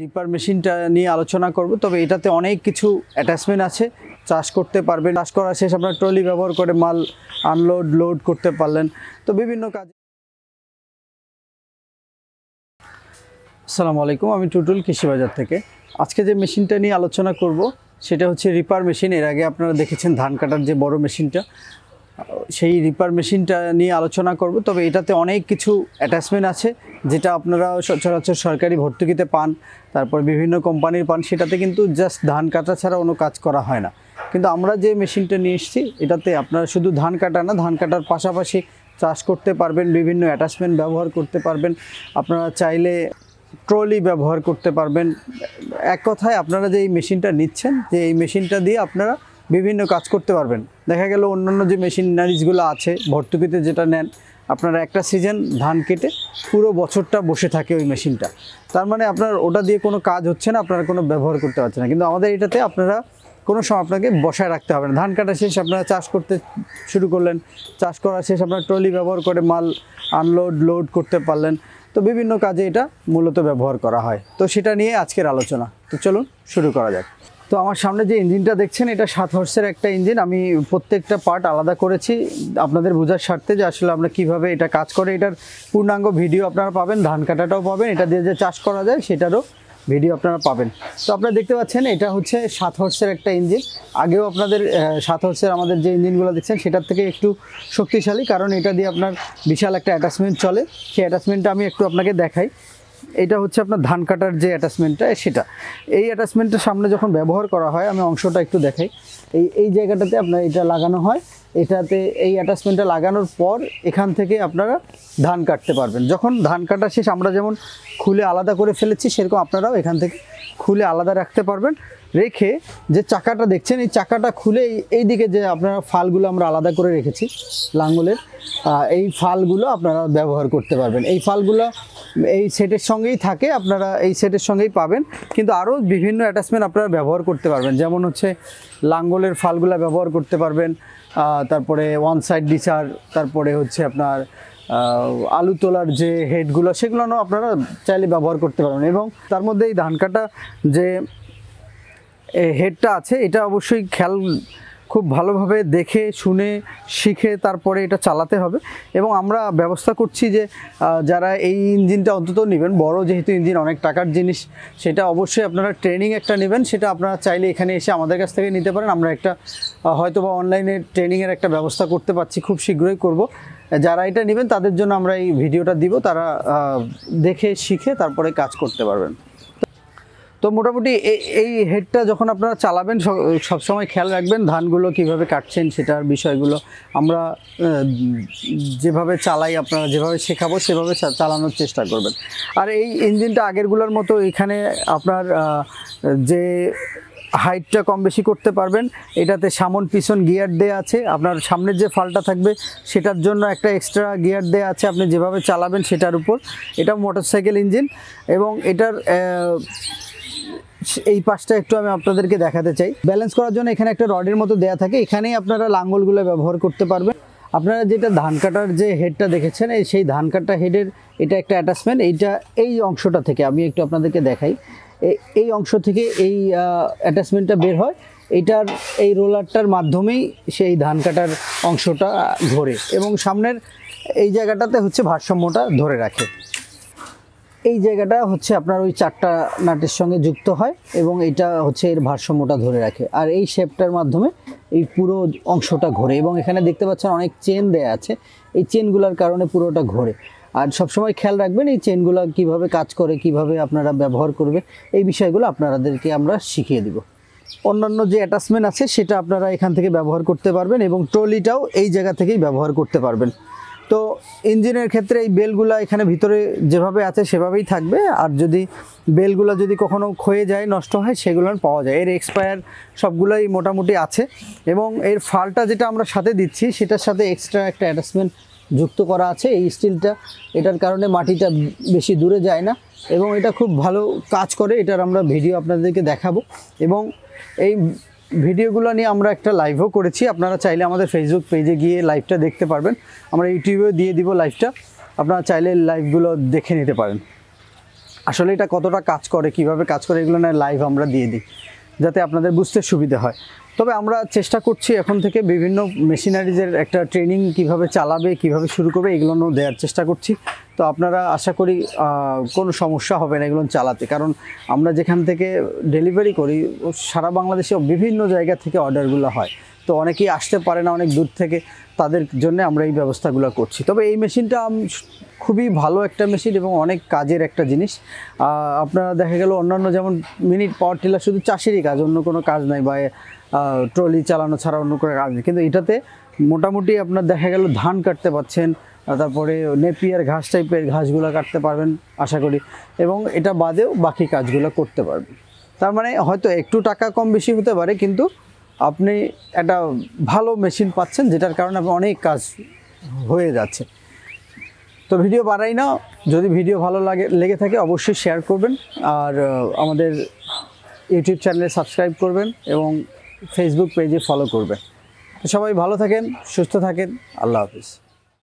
Reaper মেশিনটা নিয়ে আলোচনা করব, তবে এটাতে অনেক কিছু অ্যাটাচমেন্ট আছে। চাষ করতে পারবেন, চাষ করা শেষ আপনার ট্রলি ব্যবহার করে মাল আনলোড লোড করতে পারলেন। তো বিভিন্ন কাজ আসসালামু আলাইকুম, আমি টুটুল কৃষি বাজার থেকে। আজকে যে মেশিনটা নিয়ে আলোচনা করব, সেটা হচ্ছে রিপার মেশিন। এর আগে আপনারা দেখেছেন ধান কাটার যে বড় মেশিনটা। সেই রিপার মেশিনটা নিয়ে আলোচনা করব। তবে এটাতে অনেক কিছু অ্যাটাচমেন্ট আছে, যেটা আপনারা সচরাচর সরকারি ভর্তুকিতে পান, তারপর বিভিন্ন কোম্পানির পান, সেটাতে কিন্তু জাস্ট ধান কাটা ছাড়া কোনো কাজ করা হয় না। কিন্তু আমরা যে মেশিনটা নিয়ে এসেছি, এটাতে আপনারা শুধু ধান কাটা না, ধান কাটার পাশাপাশি চাষ করতে পারবেন, বিভিন্ন অ্যাটাচমেন্ট ব্যবহার করতে পারবেন। আপনারা চাইলে ট্রলি ব্যবহার করতে পারবেন। এক কথায় আপনারা যে এই মেশিনটা নিচ্ছেন, যে এই মেশিনটা দিয়ে আপনারা বিভিন্ন কাজ করতে পারবেন। দেখা গেল অন্যান্য যে মেশিনারিজগুলো আছে, ভর্তুকিতে যেটা নেন, আপনারা একটা সিজন ধান কেটে পুরো বছরটা বসে থাকে ওই মেশিনটা। তার মানে আপনার ওটা দিয়ে কোনো কাজ হচ্ছে না, আপনারা কোনো ব্যবহার করতে পারছেন না। কিন্তু আমাদের এটাতে আপনারা কোনো সময় আপনাকে বসায় রাখতে হবে না। ধান কাটা শেষ আপনারা চাষ করতে শুরু করলেন, চাষ করা শেষ আপনারা ট্রলি ব্যবহার করে মাল আনলোড, লোড করতে পারলেন। তো বিভিন্ন কাজে এটা মূলত ব্যবহার করা হয়। তো সেটা নিয়ে আজকের আলোচনা। তো চলুন, শুরু করা যাক। তো আমার সামনে যে ইঞ্জিনটা দেখছেন, এটা সাত হর্সের একটা ইঞ্জিন। আমি প্রত্যেকটা পার্ট আলাদা করেছি, আপনাদের বোঝার স্বার্থে যে আসলে আমরা কীভাবে এটা কাজ করে। এটার পূর্ণাঙ্গ ভিডিও আপনারা পাবেন, ধান কাটাটাও পাবেন। এটা দিয়ে যে চাষ করা যায়, সেটারও ভিডিও আপনারা পাবেন। তো আপনারা দেখতে পাচ্ছেন, এটা হচ্ছে সাত হর্সের একটা ইঞ্জিন। আগেও আপনাদের সাত হর্সের আমাদের যে ইঞ্জিনগুলো দেখছেন, সেটার থেকে একটু শক্তিশালী। কারণ এটা দিয়ে আপনার বিশাল একটা অ্যাটাচমেন্ট চলে। সেই অ্যাটাচমেন্টটা আমি একটু আপনাকে দেখাই। এটা হচ্ছে আপনার ধান কাটার যে অ্যাটাচমেন্টটা সেটা। এই অ্যাটাচমেন্টটা সামনে যখন ব্যবহার করা হয়, আমি অংশটা একটু দেখাই। এই এই জায়গাটাতে আপনার এটা লাগানো হয়। এটাতে এই অ্যাটাচমেন্টটা লাগানোর পর এখান থেকে আপনারা ধান কাটতে পারবেন। যখন ধান কাটা শেষ, আমরা যেমন খুলে আলাদা করে ফেলেছি, সেরকম আপনারাও এখান থেকে খুলে আলাদা রাখতে পারবেন। রেখে যে চাকাটা দেখছেন, এই চাকাটা খুলে এই- দিকে যে আপনারা ফালগুলো আমরা আলাদা করে রেখেছি লাঙ্গলের এই ফালগুলো আপনারা ব্যবহার করতে পারবেন। এই ফালগুলো এই সেটের সঙ্গেই থাকে, আপনারা এই সেটের সঙ্গেই পাবেন। কিন্তু আরও বিভিন্ন অ্যাটাচমেন্ট আপনারা ব্যবহার করতে পারবেন। যেমন হচ্ছে লাঙ্গলের ফালগুলো ব্যবহার করতে পারবেন তারপরে ওয়ান সাইড ডিসার তারপরে হচ্ছে আপনার আলু তোলার যে হেডগুলো সেগুলো আপনারা চাইলে ব্যবহার করতে পারবেন। এবং তার মধ্যে এই ধান কাটা যে হেডটা আছে, এটা অবশ্যই খেয়াল খুব ভালোভাবে দেখে, শুনে, শিখে তারপরে এটা চালাতে হবে। এবং আমরা ব্যবস্থা করছি যে যারা এই ইঞ্জিনটা অন্তত নেবেন, বড় যেহেতু ইঞ্জিন, অনেক টাকার জিনিস, সেটা অবশ্যই আপনারা ট্রেনিং একটা নেবেন, সেটা আপনারা চাইলে এখানে এসে আমাদের কাছ থেকে নিতে পারেন। আমরা একটা হয়তো বা অনলাইনে ট্রেনিংয়ের একটা ব্যবস্থা করতে পারছি, খুব শীঘ্রই করব। যারা এটা নেবেন, তাদের জন্য আমরা এই ভিডিওটা দিব, তারা দেখে, শিখে তারপরে কাজ করতে পারবেন। তো মোটামুটি এই হেডটা যখন আপনারা চালাবেন সবসময় খেয়াল রাখবেন ধানগুলো কীভাবে কাটছেন সেটার বিষয়গুলো। আমরা যেভাবে চালাই আপনারা, যেভাবে শেখাবো সেভাবে চালানোর চেষ্টা করবেন। আর এই ইঞ্জিনটা আগেরগুলোর মতো এখানে আপনার যে হাইটটা কম বেশি করতে পারবেন, এটাতে সামন পিছন গিয়ার দেয়া আছে, আপনার সামনের যে ফালটা থাকবে সেটার জন্য একটা এক্সট্রা গিয়ার দেয়া আছে, আপনি যেভাবে চালাবেন সেটার উপর। এটা মোটরসাইকেল ইঞ্জিন এবং এটার এই পাশটা একটু আমি আপনাদেরকে দেখাতে চাই। ব্যালেন্স করার জন্য এখানে একটা রডের মতো দেয়া থাকে। এখানেই আপনারা লাঙ্গলগুলো ব্যবহার করতে পারবেন। আপনারা যেটা ধান কাটার যে হেডটা দেখেছেন, এই সেই ধান কাটা হেডের এটা একটা অ্যাটাচমেন্ট এইটা এই অংশটা থেকে আমি একটু আপনাদেরকে দেখাই। এই অংশ থেকে এই অ্যাটাচমেন্টটা বের হয়। এটার এই রোলারটার মাধ্যমেই সেই ধান কাটার অংশটা ঘোরে। এবং সামনের এই জায়গাটাতে হচ্ছে ভারসাম্যটা ধরে রাখে। এই জায়গাটা হচ্ছে আপনার ওই চারটা নাটের সঙ্গে যুক্ত হয় এবং এটা হচ্ছে এর ভারসাম্যটা ধরে রাখে। আর এই শেপটার মাধ্যমে এই পুরো অংশটা ঘোরে এবং এখানে দেখতে পাচ্ছেন অনেক চেন দেয়া আছে। এই চেনগুলোর কারণে পুরোটা ঘোরে। আর সবসময় খেয়াল রাখবেন এই চেনগুলো কীভাবে কাজ করে, কীভাবে আপনারা ব্যবহার করবে, এই বিষয়গুলো আপনাদেরকে আমরা শিখিয়ে দিব। অন্যান্য যে অ্যাটাচমেন্ট আছে সেটা আপনারা এখান থেকে ব্যবহার করতে পারবেন এবং ট্রলিটাও এই জায়গা থেকেই ব্যবহার করতে পারবেন। তো ইঞ্জিনের ক্ষেত্রে এই বেলগুলো এখানে ভিতরে যেভাবে আছে সেভাবেই থাকবে। আর যদি বেলগুলো যদি কখনো ক্ষয়ে যায়, নষ্ট হয়, সেগুলো পাওয়া যায়। এর এক্সপায়ার সবগুলোই মোটামুটি আছে এবং এর ফালটা যেটা আমরা সাথে দিচ্ছি, সেটার সাথে এক্সট্রা একটা অ্যাটাচমেন্ট যুক্ত করা আছে। এই স্টিলটা এটার কারণে মাটিটা বেশি দূরে যায় না এবং এটা খুব ভালো কাজ করে। এটার আমরা ভিডিও আপনাদেরকে দেখাবো। এবং এই ভিডিওগুলো নিয়ে আমরা একটা লাইভও করেছি। আপনারা চাইলে আমাদের ফেসবুক পেজে গিয়ে লাইভটা দেখতে পারবেন। আমরা ইউটিউবেও দিয়ে দিব লাইভটা আপনারা চাইলে লাইভগুলো দেখে নিতে পারেন। আসলে এটা কতটা কাজ করে, কীভাবে কাজ করে, এগুলো না লাইভ আমরা দিয়ে দিই, যাতে আপনাদের বুঝতে সুবিধা হয়। তবে আমরা চেষ্টা করছি এখন থেকে বিভিন্ন মেশিনারিজের একটা ট্রেনিং কীভাবে চালাবে, কীভাবে শুরু করবে, এগুলো দেওয়ার চেষ্টা করছি। তো আপনারা আশা করি কোনো সমস্যা হবে না এগুলো চালাতে। কারণ আমরা যেখান থেকে ডেলিভারি করি সারা বাংলাদেশে বিভিন্ন জায়গা থেকে অর্ডারগুলো হয়। তো অনেকেই আসতে পারে না অনেক দূর থেকে, তাদের জন্য আমরা এই ব্যবস্থাগুলো করছি। তবে এই মেশিনটা খুবই ভালো একটা মেশিন এবং অনেক কাজের একটা জিনিস। আপনারা দেখা গেল অন্যান্য যেমন মিনিট পাওয়ার টিলার শুধু চাষেরই কাজ, অন্য কোনো কাজ নাই বা ট্রলি চালানো ছাড়া অন্য কোনো কাজ নেই। কিন্তু এটাতে মোটামুটি আপনার দেখা গেল ধান কাটতে পাচ্ছেন তারপরে নেপিয়ার ঘাস টাইপের ঘাসগুলো কাটতে পারবেন, আশা করি। এবং এটা বাদেও বাকি কাজগুলো করতে পারবেন। তার মানে হয়তো একটু টাকা কম বেশি হতে পারে, কিন্তু আপনি একটা ভালো মেশিন পাচ্ছেন, যেটার কারণে আপনি অনেক কাজ হয়ে যাচ্ছে। তো ভিডিও বাড়াই না, যদি ভিডিও ভালো লাগে, লেগে থাকে অবশ্যই শেয়ার করবেন, আর আমাদের ইউটিউব চ্যানেলে সাবস্ক্রাইব করবেন, এবং ফেসবুক পেজে ফলো করবে। সবাই ভালো থাকেন সুস্থ থাকেন। আল্লাহ হাফিজ।